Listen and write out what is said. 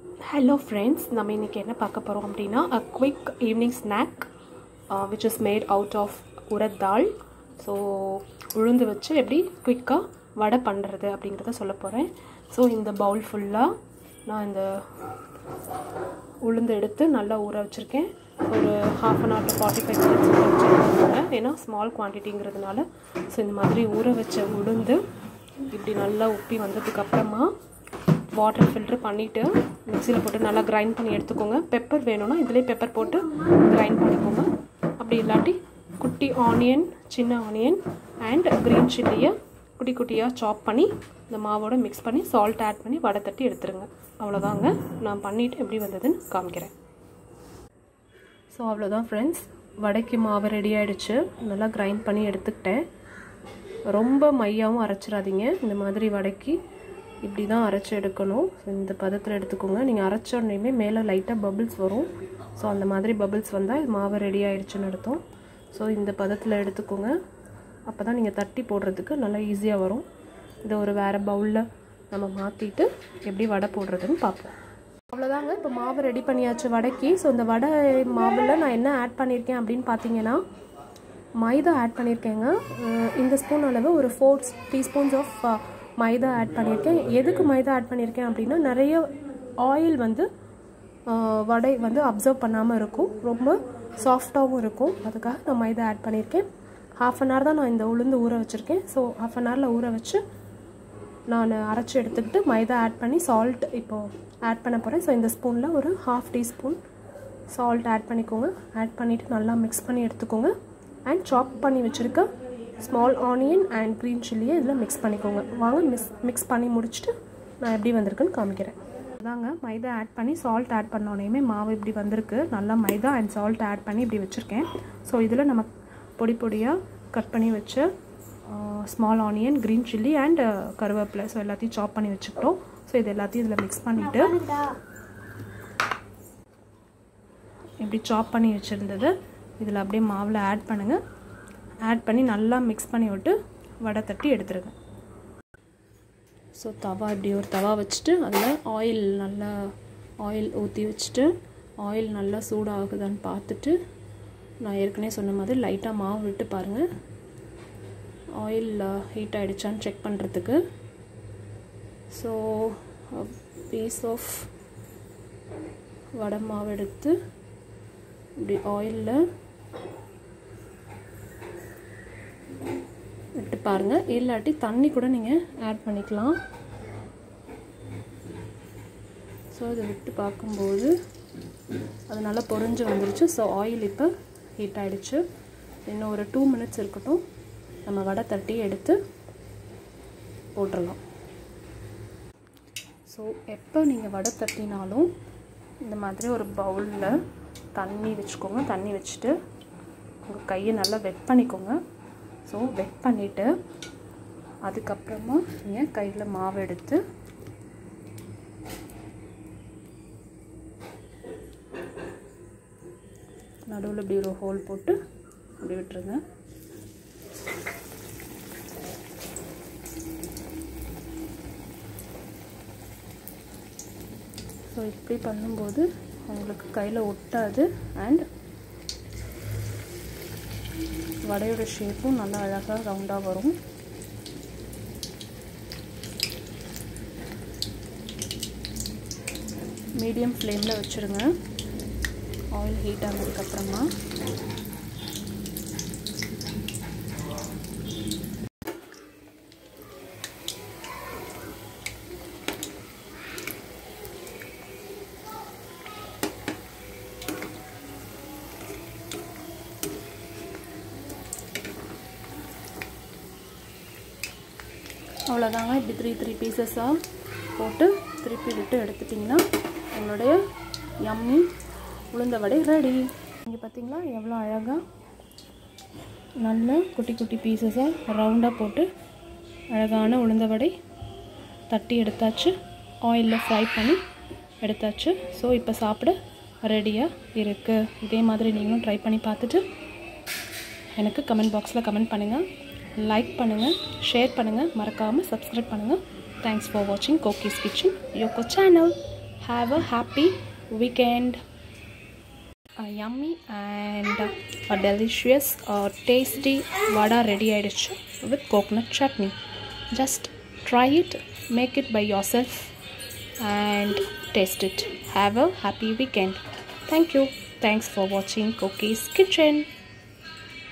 Hello friends நம்ம இன்றைக்கி என்ன பார்க்க போகிறோம் அப்படின்னா a quick evening snack which is made out of urad dal so உளுந்து வச்சு எப்படி குயிக்காக வடை பண்ணுறது அப்படிங்கிறத சொல்ல போகிறேன் ஸோ இந்த பவுல் ஃபுல்லாக நான் இந்த உளுந்து எடுத்து நல்லா ஊற வச்சுருக்கேன். ஒரு half an hour to forty five minutes ஊற வச்சுருக்கேன். ஏன்னா ஸ்மால் குவான்டிட்டிங்கிறதுனால ஸோ இந்த மாதிரி ஊற வச்ச உளுந்து இப்படி நல்லா உப்பி வந்ததுக்கப்புறமா வாட்டர் ஃபில்ட்ரு பண்ணிவிட்டு மிக்சியில் போட்டு நல்லா கிரைண்ட் பண்ணி எடுத்துக்கோங்க. பெப்பர் வேணும்னா இதிலே பெப்பர் போட்டு கிரைண்ட் பண்ணிக்கோங்க. அப்படி இல்லாட்டி குட்டி ஆனியன் சின்ன ஆனியன் அண்ட் க்ரீன் சில்லியை குட்டி குட்டியாக சாப் பண்ணி இந்த மாவோட மிக்ஸ் பண்ணி சால்ட் ஆட் பண்ணி வடை தட்டி எடுத்துருங்க. அவ்வளோதாங்க நான் பண்ணிவிட்டு எப்படி வந்ததுன்னு காமிக்கிறேன். ஸோ அவ்வளோதான் ஃப்ரெண்ட்ஸ் வடைக்கு மாவு ரெடி ஆகிடுச்சு நல்லா கிரைண்ட் பண்ணி எடுத்துக்கிட்டேன். ரொம்ப மையாகவும் அரைச்சிடாதீங்க. இந்த மாதிரி வடைக்கு இப்படி தான் அரைச்சி எடுக்கணும். ஸோ இந்த பதத்தில் எடுத்துக்கோங்க. நீங்கள் அரைச்சோடனேயுமே மேலே லைட்டாக பபிள்ஸ் வரும். ஸோ அந்த மாதிரி பபிள்ஸ் வந்தால் மாவு ரெடி ஆயிடுச்சுன்னு அர்த்தம். ஸோ இந்த பதத்தில் எடுத்துக்கோங்க. அப்போ தான் நீங்கள் தட்டி போடுறதுக்கு நல்லா ஈஸியாக வரும். இதை ஒரு வேறு பவுலில் நம்ம மாற்றிட்டு எப்படி வடை போடுறதுன்னு பார்ப்போம். அவ்வளோதாங்க இப்போ மாவு ரெடி பண்ணியாச்சு வடைக்கு. ஸோ இந்த வடை மாவில் நான் என்ன ஆட் பண்ணியிருக்கேன் அப்படின்னு பார்த்தீங்கன்னா மைதா ஆட் பண்ணியிருக்கேங்க. இந்த ஸ்பூன் அளவு ஒரு four teaspoons of maida add பண்ணியிருக்கேன். எதுக்கு மைதா ஆட் பண்ணியிருக்கேன் அப்படின்னா நிறைய ஆயில் வந்து வடை வந்து அப்சர்வ் பண்ணாமல் இருக்கும். ரொம்ப சாஃப்டாகவும் இருக்கும். அதுக்காக நான் மைதா ஆட் பண்ணியிருக்கேன். ஹாஃப் அன் ஹவர் தான் நான் இந்த உளுந்து ஊற வச்சுருக்கேன். ஸோ ஹாஃப் அன் ஹவரில் ஊற வச்சு நான் அரைச்சி எடுத்துக்கிட்டு மைதா ஆட் பண்ணி சால்ட் இப்போது ஆட் பண்ண போகிறேன் ஸோ இந்த ஸ்பூனில் ஒரு ஹாஃப் டீஸ்பூன் சால்ட் ஆட் பண்ணிக்கோங்க. ஆட் பண்ணிவிட்டு நல்லா மிக்ஸ் பண்ணி எடுத்துக்கோங்க. அண்ட் சாப் பண்ணி வச்சுருக்க ஸ்மால் ஆனியன் அண்ட் க்ரீன் சில்லியை இதில் மிக்ஸ் பண்ணிக்கோங்க. வாங்க மிக்ஸ் மிக்ஸ் பண்ணி முடிச்சுட்டு நான் எப்படி வந்திருக்குன்னு காமிக்கிறேன். அதாங்க மைதா ஆட் பண்ணி சால்ட் ஆட் பண்ணோடனேயுமே மாவு இப்படி வந்திருக்கு. நல்லா மைதா அண்ட் சால்ட் ஆட் பண்ணி இப்படி வச்சுருக்கேன். ஸோ இதில் நம்ம பொடி பொடியாக கட் பண்ணி வச்ச small onion green chilli and கருவேப்பிலை. ஸோ எல்லாத்தையும் சாப் பண்ணி வச்சுக்கிட்டோம். ஸோ இது எல்லாத்தையும் இதில் மிக்ஸ் பண்ணிவிட்டு இப்படி சாப் பண்ணி வச்சுருந்தது. இதில் அப்படியே மாவில் ஆட் பண்ணுங்கள் ஆட் பண்ணி நல்லா மிக்ஸ் பண்ணி விட்டு வடை தட்டி எடுத்துருங்க ஸோ தவா இப்படி ஒரு தவா வச்சுட்டு அதில் ஆயில் நல்லா ஆயில் ஊற்றி வச்சுட்டு ஆயில் நல்லா சூடாகுதான்னு பார்த்துட்டு நான் ஏற்கனவே சொன்ன மாதிரி லைட்டாக மாவு விட்டு பாருங்கள் ஆயில் ஹீட் ஆகிடுச்சான்னு செக் பண்ணுறதுக்கு ஸோ பீஸ் ஆஃப் வடை மாவு எடுத்து இப்படி ஆயிலில் பாருங்கள் இல்லாட்டி தண்ணி கூட நீங்கள் ஆட் பண்ணிக்கலாம். ஸோ இதை விட்டு பார்க்கும்போது அது நல்லா பொறிஞ்சு வந்துருச்சு. ஸோ ஆயில் இப்போ ஹீட் ஆகிடுச்சு இன்னும் ஒரு டூ மினிட்ஸ் இருக்கட்டும். நம்ம வடை தட்டி எடுத்து போட்டுடலாம் ஸோ எப்போ நீங்கள் வடை தட்டினாலும் இந்த மாதிரி ஒரு பவுலில் தண்ணி வச்சுக்கோங்க. தண்ணி வச்சுட்டு உங்கள் கையை நல்லா வெட் பண்ணிக்கோங்க. ஸோ வெட் பண்ணிவிட்டு அதுக்கப்புறமா நீங்கள் கையில் மாவு எடுத்து நடுவில் இப்படி ஒரு ஹோல் போட்டு அப்படி விட்டுருங்க. ஸோ இப்படி பண்ணும்போது உங்களுக்கு கையில் ஒட்டாது அண்ட் வடையோட ஷேப்பும் நல்லா அழகாக ரவுண்டாக வரும். மீடியம் ஃப்ளேமில் வச்சுருங்க. ஆயில் ஹீட் ஆனதுக்கப்புறமா அவ்வளோதாங்க. இப்படி த்ரீ த்ரீ பீசஸாக போட்டு திருப்பி விட்டு எடுத்துட்டிங்கன்னா உங்களுடைய எம்மி உளுந்த வடை ரெடி இங்கே பார்த்தீங்களா எவ்வளோ அழகாக நல்ல குட்டி குட்டி பீசஸாக ரவுண்டாக போட்டு அழகான உளுந்த வடை தட்டி எடுத்தாச்சு. ஆயிலில் ஃப்ரை பண்ணி எடுத்தாச்சு. ஸோ இப்போ சாப்பிட ரெடியாக இருக்குது இதே மாதிரி நீங்களும் ட்ரை பண்ணி பார்த்துட்டு எனக்கு கமெண்ட் பாக்ஸில் கமெண்ட் பண்ணுங்கள் லைக் பண்ணுங்கள் ஷேர் பண்ணுங்கள் மறக்காமல் சப்ஸ்கிரைப் பண்ணுங்கள் தேங்க்ஸ் ஃபார் வாட்சிங் கோகிஸ் kitchen யோகோ channel have a happy weekend a yummy and a delicious uh, tasty vada ready ஆயிடுச்சு with coconut chutney just try it make it by yourself and taste it have a happy weekend thank you thanks for watching cookies kitchen